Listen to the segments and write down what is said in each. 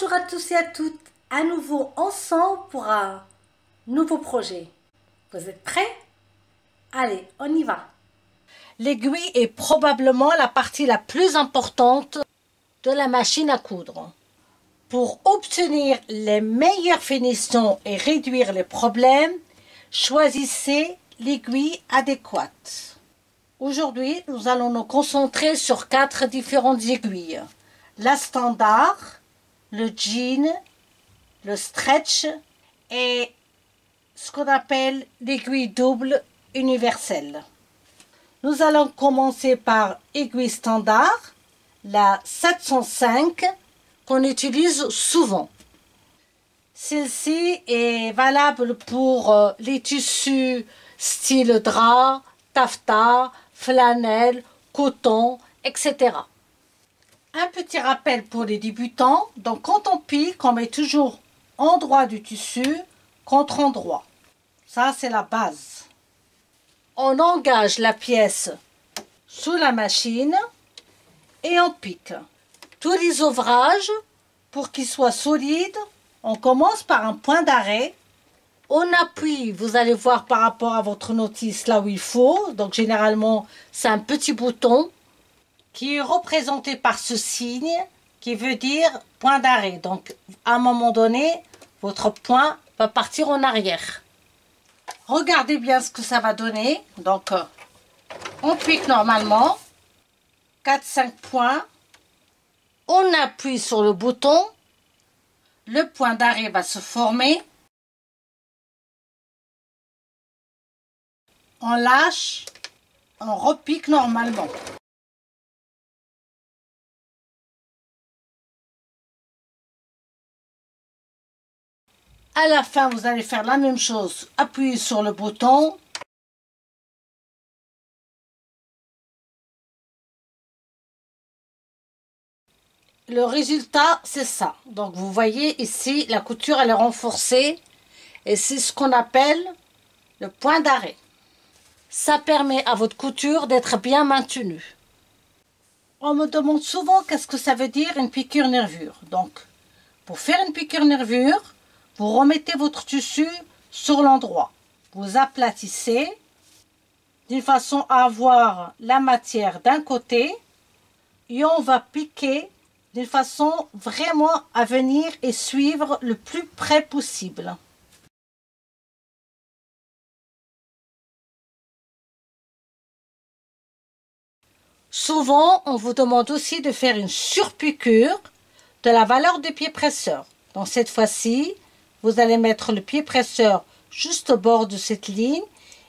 Bonjour à tous et à toutes, à nouveau ensemble pour un nouveau projet. Vous êtes prêts? Allez, on y va. L'aiguille est probablement la partie la plus importante de la machine à coudre. Pour obtenir les meilleures finitions et réduire les problèmes, choisissez l'aiguille adéquate. Aujourd'hui, nous allons nous concentrer sur quatre différentes aiguilles. La standard, le jean, le stretch et ce qu'on appelle l'aiguille double universelle. Nous allons commencer par aiguille standard, la 705 qu'on utilise souvent. Celle-ci est valable pour euh, les tissus style drap, taffetas, flanelle, coton, etc. Un petit rappel pour les débutants. Donc quand on pique, on met toujours endroit du tissu contre endroit. Ça, c'est la base. On engage la pièce sous la machine et on pique. Tous les ouvrages, pour qu'ils soient solides, on commence par un point d'arrêt. On appuie, vous allez voir par rapport à votre notice là où il faut. Donc généralement, c'est un petit bouton qui est représenté par ce signe qui veut dire point d'arrêt. Donc, à un moment donné, votre point va partir en arrière. Regardez bien ce que ça va donner. Donc, euh, on pique normalement. 4-5 points. On appuie sur le bouton. Le point d'arrêt va se former. On lâche. On repique normalement. À la fin, vous allez faire la même chose. Appuyez sur le bouton. Le résultat, c'est ça. Donc, vous voyez ici, la couture, elle est renforcée. Et c'est ce qu'on appelle le point d'arrêt. Ça permet à votre couture d'être bien maintenue. On me demande souvent qu'est-ce que ça veut dire une piqûre nervure. Donc, pour faire une piqûre nervure, vous remettez votre tissu sur l'endroit. Vous aplatissez d'une façon à avoir la matière d'un côté et on va piquer d'une façon vraiment à venir et suivre le plus près possible. Souvent, on vous demande aussi de faire une surpiqûre de la valeur du pied presseur. Donc cette fois-ci, vous allez mettre le pied presseur juste au bord de cette ligne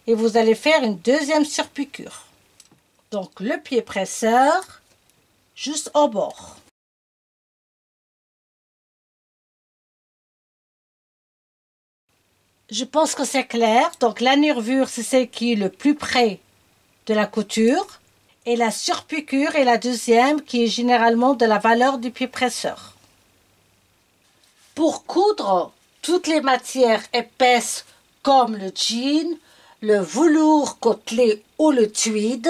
et vous allez faire une deuxième surpiqûre. Donc le pied presseur juste au bord. Je pense que c'est clair. Donc la nervure, c'est celle qui est le plus près de la couture. Et la surpiqûre est la deuxième qui est généralement de la valeur du pied presseur. Pour coudre, toutes les matières épaisses comme le jean, le velours côtelé ou le tweed.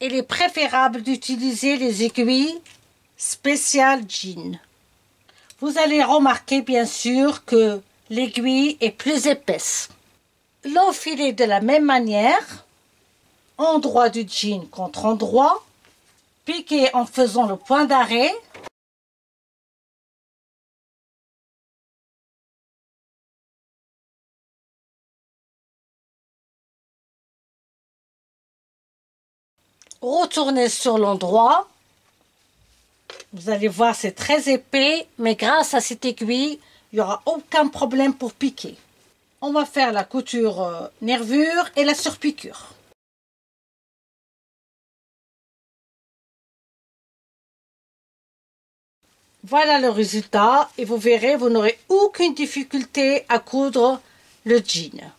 Il est préférable d'utiliser les aiguilles spéciales jean. Vous allez remarquer bien sûr que l'aiguille est plus épaisse. L'enfiler de la même manière, endroit du jean contre endroit, piquer en faisant le point d'arrêt retournez sur l'endroit. Vous allez voir, c'est très épais, mais grâce à cette aiguille, il n'y aura aucun problème pour piquer. On va faire la couture euh, nervure et la surpiqûre. Voilà le résultat et vous verrez, vous n'aurez aucune difficulté à coudre le jean.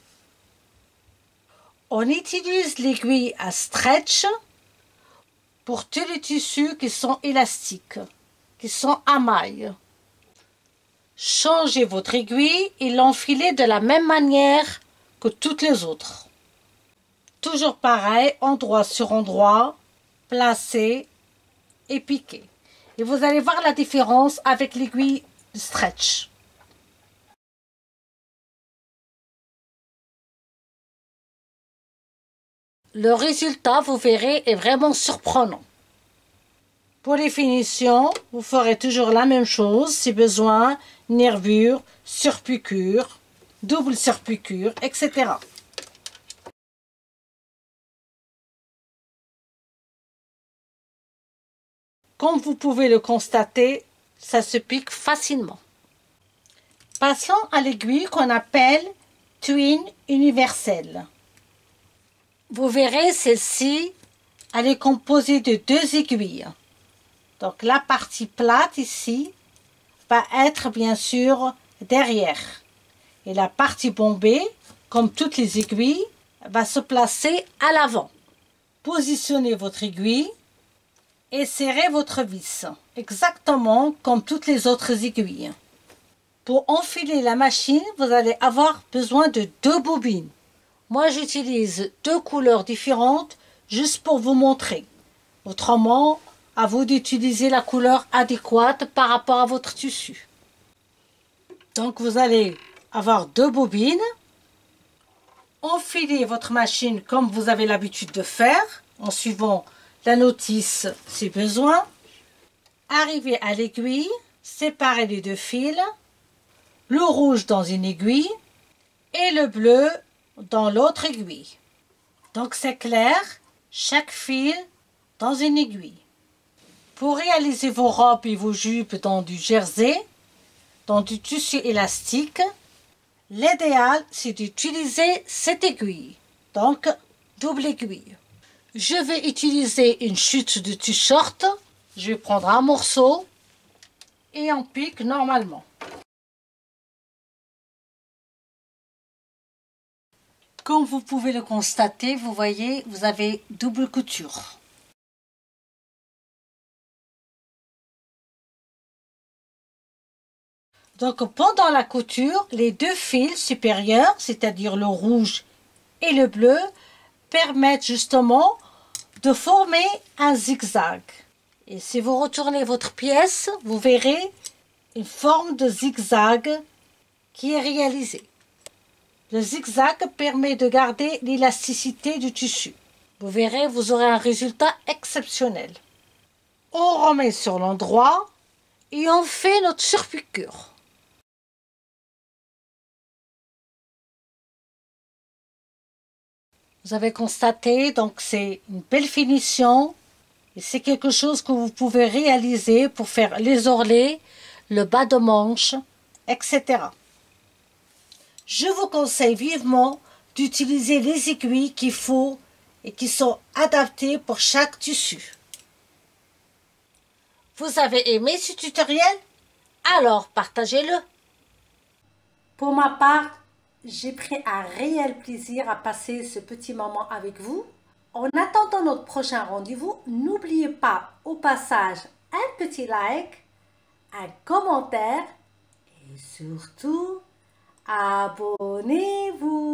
On utilise l'aiguille à stretch pour tous les tissus qui sont élastiques, qui sont à maille. Changez votre aiguille et l'enfilez de la même manière que toutes les autres. Toujours pareil, endroit sur endroit, placé et piqué. Et vous allez voir la différence avec l'aiguille stretch. Le résultat, vous verrez, est vraiment surprenant. Pour les finitions, vous ferez toujours la même chose si besoin, nervure, surpiqûre, double surpiqûre, etc. Comme vous pouvez le constater, ça se pique facilement. Passons à l'aiguille qu'on appelle twin universelle. Vous verrez, celle-ci, elle est composée de deux aiguilles. Donc la partie plate ici va être bien sûr derrière. Et la partie bombée, comme toutes les aiguilles, va se placer à l'avant. Positionnez votre aiguille et serrez votre vis, exactement comme toutes les autres aiguilles. Pour enfiler la machine, vous allez avoir besoin de deux bobines. Moi, j'utilise deux couleurs différentes juste pour vous montrer. Autrement, à vous d'utiliser la couleur adéquate par rapport à votre tissu. Donc vous allez avoir deux bobines. Enfilez votre machine comme vous avez l'habitude de faire en suivant la notice si besoin. Arrivez à l'aiguille, séparez les deux fils, le rouge dans une aiguille et le bleu dans l'autre aiguille. Donc c'est clair, chaque fil dans une aiguille. Pour réaliser vos robes et vos jupes dans du jersey, dans du tissu élastique, l'idéal c'est d'utiliser cette aiguille, donc double aiguille. Je vais utiliser une chute de t-shirt, je vais prendre un morceau et on pique normalement. Comme vous pouvez le constater, vous voyez, vous avez double couture. Donc pendant la couture, les deux fils supérieurs, c'est-à-dire le rouge et le bleu, permettent justement de former un zigzag. Et si vous retournez votre pièce, vous verrez une forme de zigzag qui est réalisée. Le zigzag permet de garder l'élasticité du tissu. Vous verrez, vous aurez un résultat exceptionnel. On remet sur l'endroit et on fait notre surpiqûre. Vous avez constaté, donc c'est une belle finition. Et c'est quelque chose que vous pouvez réaliser pour faire les orlets, le bas de manche, etc. Je vous conseille vivement d'utiliser les aiguilles qu'il faut et qui sont adaptées pour chaque tissu. Vous avez aimé ce tutoriel? Alors partagez-le. Pour ma part, j'ai pris un réel plaisir à passer ce petit moment avec vous. En attendant notre prochain rendez-vous, n'oubliez pas au passage un petit like, un commentaire et surtout, abonnez-vous.